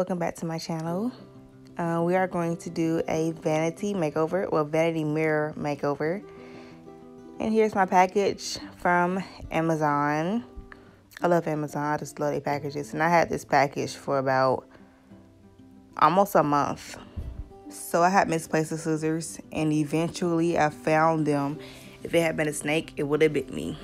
welcome back to my channel. Uh, we are going to do a vanity makeover, well vanity mirror makeover. And here's my package from Amazon. I love Amazon, I just love their packages. And I had this package for about almost a month. So I had misplaced the scissors and eventually I found them. If it had been a snake, it would have bit me.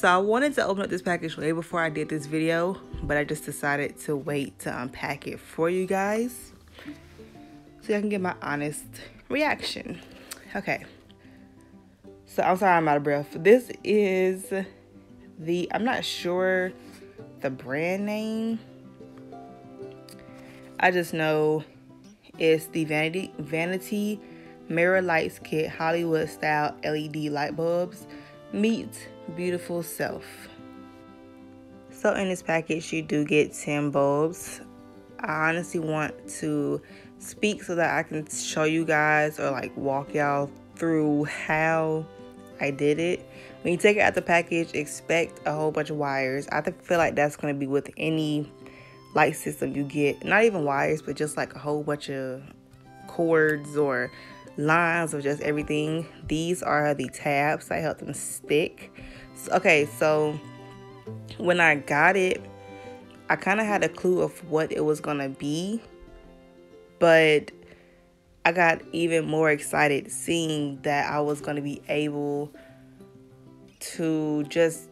So I wanted to open up this package way before I did this video, but I just decided to wait to unpack it for you guys so I can get my honest reaction. Okay. So I'm sorry I'm out of breath. This is the, I'm not sure the brand name. I just know it's the Vanity, Vanity Mirror Lights Kit Hollywood Style LED Light Bulbs meet beautiful self. So in this package you do get 10 bulbs. I honestly want to speak so that I can show you guys or like walk y'all through how I did it. When you take it out the package, expect a whole bunch of wires. I feel like that's going to be with any light system you get. Not even wires, but just like a whole bunch of cords or lines of just everything. These are the tabs that help them stick. Okay, so when I got it, I kind of had a clue of what it was going to be. But I got even more excited seeing that I was going to be able to just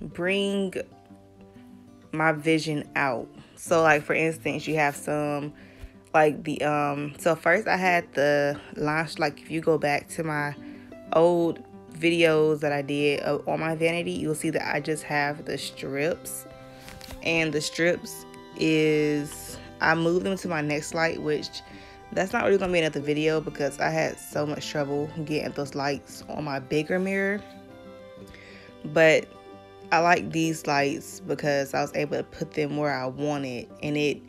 bring my vision out. So like for instance, you have some like the um so first I had the launch like if you go back to my old videos that I did on my vanity you'll see that I just have the strips. And the strips is I moved them to my next light which that's not really gonna be another video because I had so much trouble getting those lights on my bigger mirror. But I like these lights because I was able to put them where I wanted. And it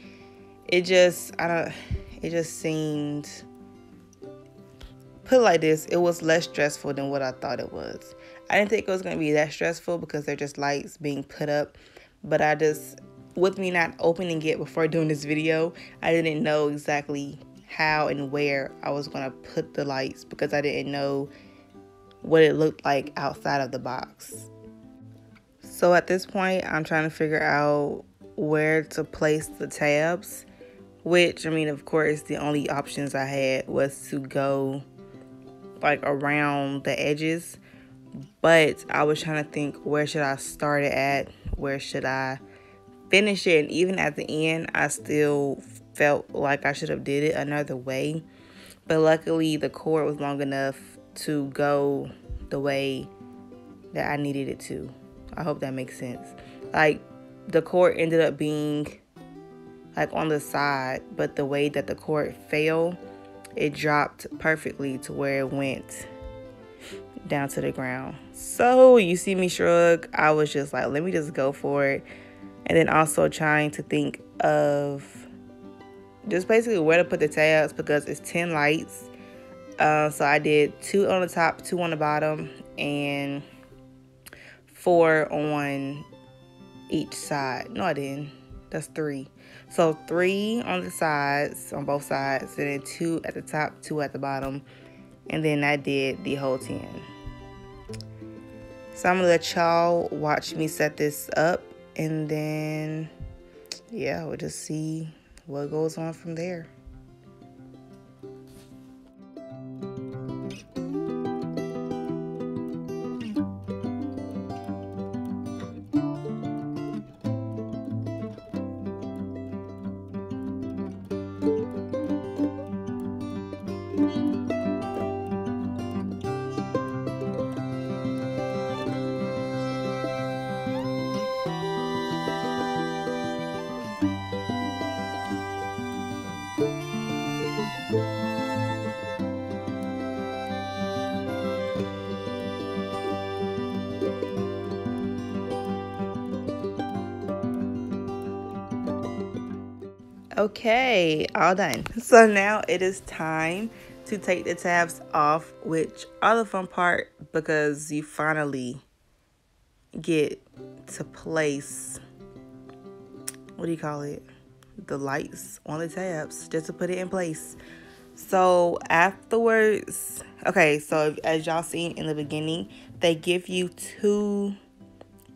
it just I don't it just seemed put like this it was less stressful than what I thought it was. I didn't think it was going to be that stressful because they're just lights being put up but I just with me not opening it before doing this video I didn't know exactly how and where I was going to put the lights because I didn't know what it looked like outside of the box. So at this point I'm trying to figure out where to place the tabs which I mean of course the only options I had was to go like around the edges. But I was trying to think where should I start it at? Where should I finish it? And even at the end I still felt like I should have did it another way. But luckily the cord was long enough to go the way that I needed it to. I hope that makes sense. Like the cord ended up being like on the side, but the way that the cord fell, it dropped perfectly to where it went down to the ground. So you see me shrug, I was just like, let me just go for it. And then also trying to think of just basically where to put the tabs because it's 10 lights. Uh, so I did two on the top, two on the bottom, and four on each side. No, I didn't. That's three. So three on the sides, on both sides, and then two at the top, two at the bottom. And then I did the whole 10. So I'm gonna let y'all watch me set this up and then yeah, we'll just see what goes on from there. Okay, all done. So now it is time to take the tabs off, which are the fun part because you finally get to place what do you call it? The lights on the tabs just to put it in place. So afterwards, okay, so as y'all seen in the beginning, they give you two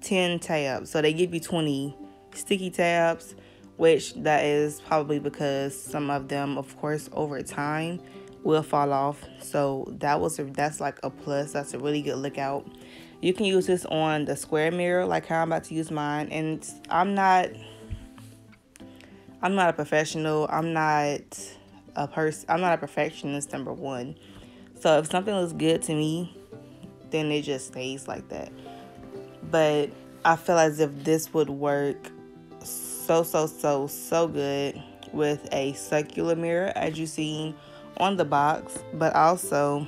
10 tabs. So they give you 20 sticky tabs, which that is probably because some of them, of course, over time will fall off. So that was a, that's like a plus. That's a really good lookout. You can use this on the square mirror like how I'm about to use mine. And I'm not I'm not a professional. I'm not a person I'm not a perfectionist number one. So if something looks good to me, then it just stays like that. But I feel as if this would work so so so so good with a circular mirror as you seen on the box, but also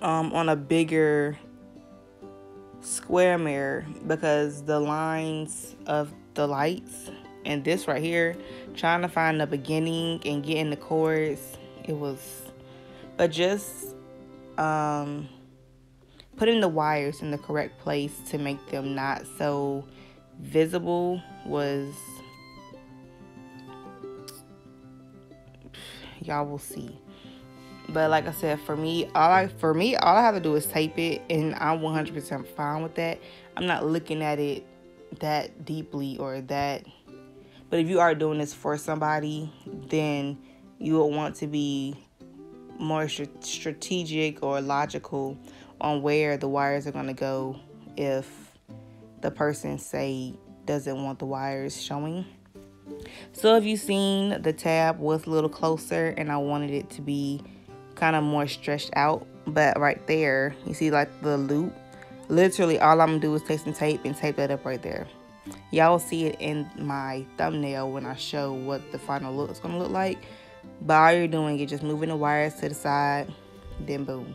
um, on a bigger square mirror because the lines of the lights and this right here, trying to find the beginning and getting the cords, it was, but just um, putting the wires in the correct place to make them not so visible was y'all will see. But like i said for me all i for me all i have to do is tape it and i'm 100% fine with that. I'm not looking at it that deeply or that but if you are doing this for somebody then you will want to be more strategic or logical on where the wires are going to go if the person say doesn't want the wires showing so if you've seen the tab was a little closer and I wanted it to be kind of more stretched out. But right there, you see like the loop. Literally all I'm to do is take some tape and tape that up right there. Y'all will see it in my thumbnail when I show what the final look is to look like. But all you're doing is just moving the wires to the side, then boom.